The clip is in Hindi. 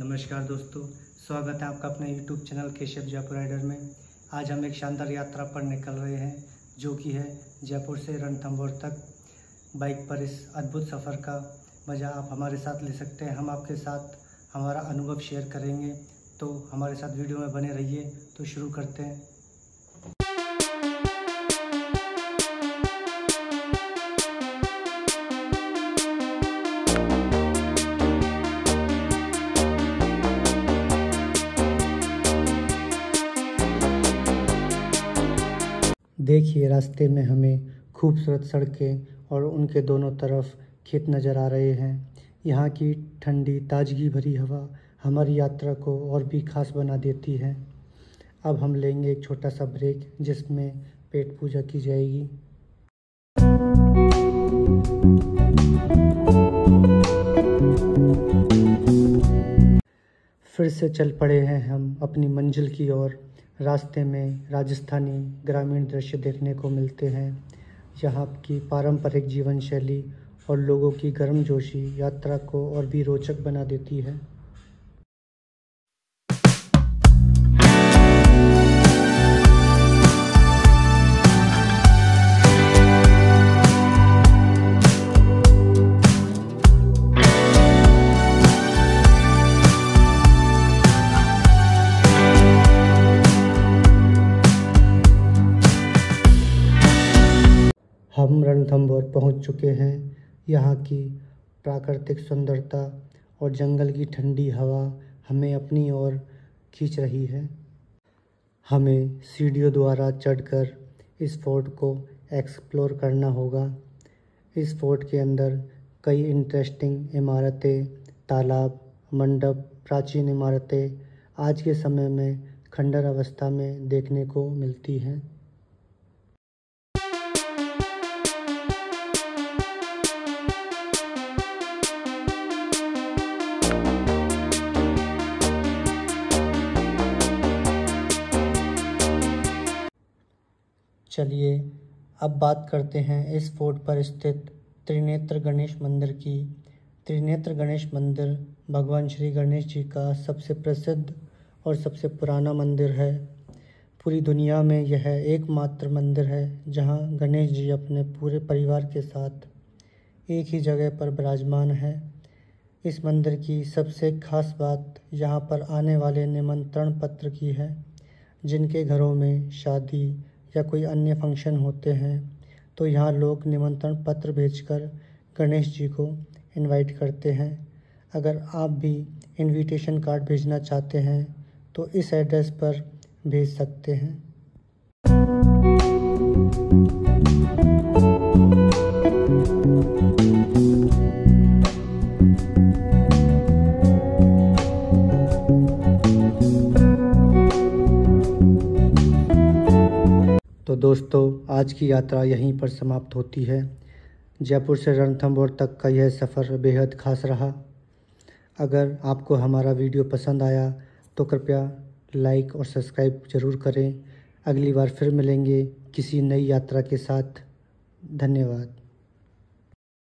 नमस्कार दोस्तों, स्वागत है आपका अपने YouTube channel Keshav Jaipur Rider में। आज हम एक शानदार यात्रा पर निकल रहे हैं, जो कि है जयपुर से रणथम्भौर तक। बाइक पर इस अद्भुत सफ़र का मज़ा आप हमारे साथ ले सकते हैं। हम आपके साथ हमारा अनुभव शेयर करेंगे। तो हमारे साथ वीडियो में बने रहिए तो शुरू करते हैं। देखिए रास्ते में हमें खूबसूरत सड़कें और उनके दोनों तरफ़ खेत नज़र आ रहे हैं। यहाँ की ठंडी, ताजगी भरी हवा हमारी यात्रा को और भी खास बना देती है। अब हम लेंगे एक छोटा सा ब्रेक जिसमें पेट पूजा की जाएगी। फिर से चल पड़े हैं हम अपनी मंजिल की ओर। रास्ते में राजस्थानी ग्रामीण दृश्य देखने को मिलते हैं। यहाँ की पारंपरिक जीवन शैली और लोगों की गर्मजोशी यात्रा को और भी रोचक बना देती है। हम रणथंभौर पहुँच चुके हैं। यहाँ की प्राकृतिक सुंदरता और जंगल की ठंडी हवा हमें अपनी ओर खींच रही है। हमें सीढ़ियों द्वारा चढ़कर इस फोर्ट को एक्सप्लोर करना होगा। इस फोर्ट के अंदर कई इंटरेस्टिंग इमारतें, तालाब, मंडप, प्राचीन इमारतें आज के समय में खंडर अवस्था में देखने को मिलती हैं। चलिए, अब बात करते हैं इस फोर्ट पर स्थित त्रिनेत्र गणेश मंदिर की। त्रिनेत्र गणेश मंदिर भगवान श्री गणेश जी का सबसे प्रसिद्ध और सबसे पुराना मंदिर है। पूरी दुनिया में यह एकमात्र मंदिर है, जहाँ गणेश जी अपने पूरे परिवार के साथ एक ही जगह पर विराजमान है। इस मंदिर की सबसे खास बात यहाँ पर आने वाले निमंत्रण पत्र की है, जिनके घरों में शादी या कोई अन्य फ़ंक्शन होते हैं तो यहाँ लोग निमंत्रण पत्र भेजकर गणेश जी को इनवाइट करते हैं। अगर आप भी इनविटेशन कार्ड भेजना चाहते हैं तो इस एड्रेस पर भेज सकते हैं। तो दोस्तों, आज की यात्रा यहीं पर समाप्त होती है। जयपुर से रणथंबोर तक का यह सफ़र बेहद खास रहा। अगर आपको हमारा वीडियो पसंद आया तो कृपया लाइक और सब्सक्राइब ज़रूर करें। अगली बार फिर मिलेंगे किसी नई यात्रा के साथ। धन्यवाद।